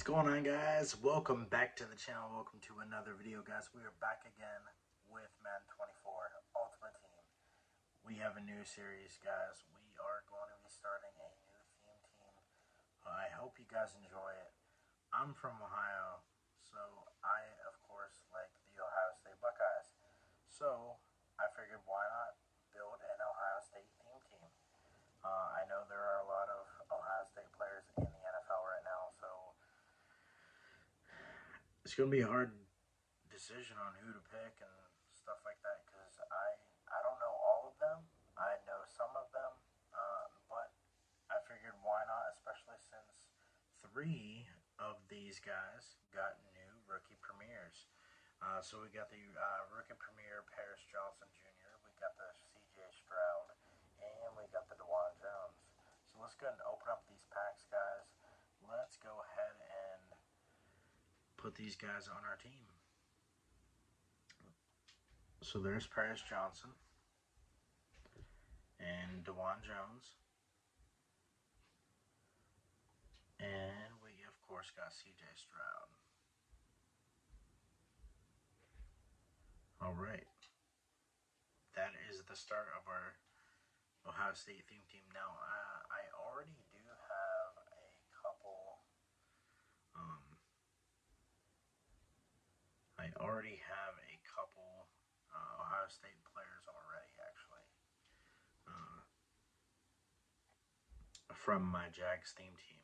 going on guys? Welcome back to the channel. Welcome to another video guys. We are back again with Madden 24 Ultimate Team. We have a new series guys. We are going to be starting a new theme team. I hope you guys enjoy it. I'm from Ohio, so I of course like the Ohio State Buckeyes. So I figured why not build an Ohio State theme team. Uh, I know there are a lot of Ohio State players in the NFL right now, so it's going to be a hard decision on who to pick and stuff like that because I I don't know all of them. I know some of them, uh, but I figured why not, especially since three of these guys got new rookie premieres. Uh, so we got the uh, rookie premiere Paris Johnson Jr. We got the C.J. Stroud, and we got the Dawand Jones. So let's go ahead and open up these packs, guys. Let's go ahead and put these guys on our team. So there's Paris Johnson and Dawand Jones. And we, of course, got CJ Stroud. All right. That is the start of our Ohio State theme team. Now, uh, I already do have a couple. Um, I already have a couple uh, Ohio State players already, actually, uh, from my Jags theme team.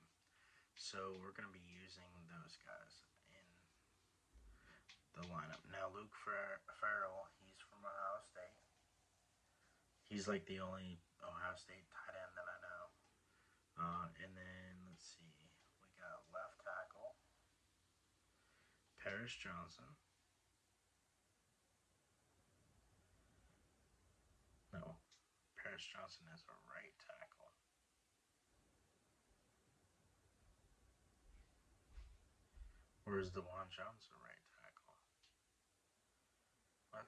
So we're going to be using those guys in the lineup. Now, Luke Fer- Farrell, he's from Ohio State. He's like the only Ohio State tight end that I know. Uh, and then, let's see, we got left tackle, Paris Johnson. Paris Johnson is a right tackle. Or is Dawand a right tackle? What?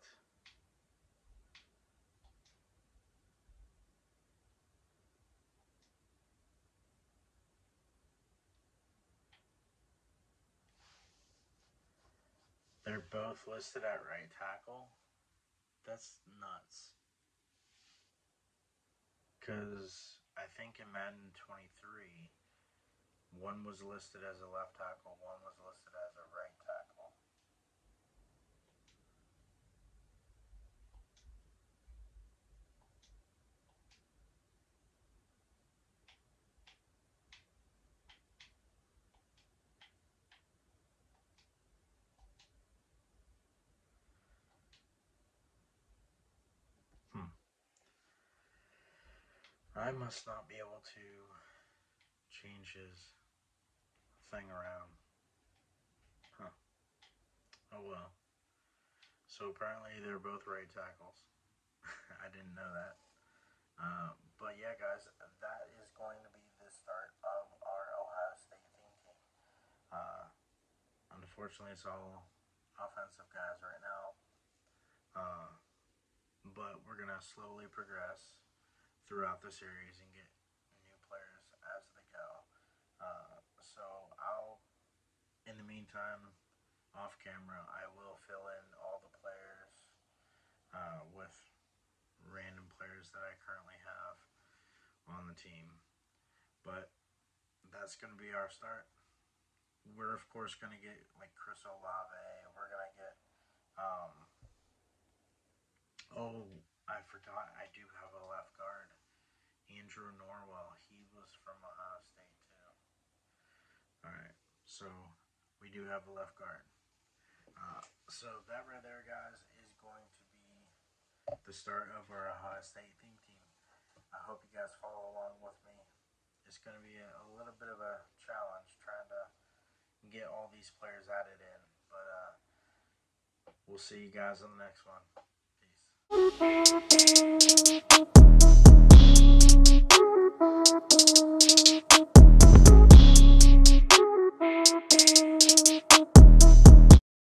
They're both listed at right tackle. That's nuts. Because I think in Madden 23, one was listed as a left tackle, one was listed as a right tackle. I must not be able to change his thing around. Huh. Oh well. So apparently they're both right tackles. I didn't know that. Uh, but yeah, guys, that is going to be the start of our Ohio State theme team. Uh, unfortunately, it's all offensive guys right now. Uh, but we're gonna slowly progress throughout the series and get new players as they go. Uh, so I'll, in the meantime, off camera, I will fill in all the players uh, with random players that I currently have on the team. But that's going to be our start. We're of course going to get like Chris Olave. We're going to get um, Oh, I forgot. I do have a left guard. Andrew Norwell. He was from Ohio State too. All right, so we do have a left guard. Uh, so that right there, guys, is going to be the start of our Ohio State theme team. I hope you guys follow along with me. It's going to be a, a little bit of a challenge trying to get all these players added in, but uh, we'll see you guys on the next one. Peace.